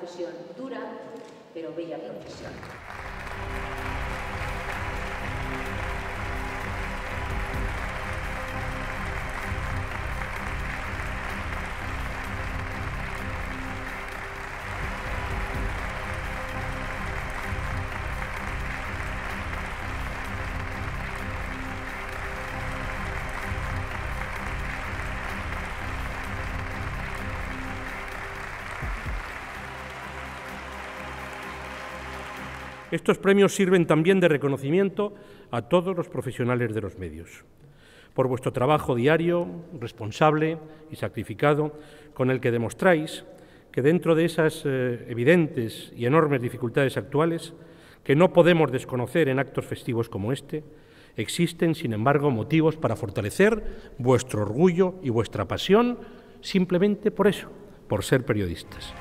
profesión dura, pero bella profesión. Estos premios sirven también de reconocimiento a todos los profesionales de los medios, por vuestro trabajo diario, responsable y sacrificado, con el que demostráis que dentro de esas eh, evidentes y enormes dificultades actuales, que no podemos desconocer en actos festivos como este, existen, sin embargo, motivos para fortalecer vuestro orgullo y vuestra pasión simplemente por eso, por ser periodistas.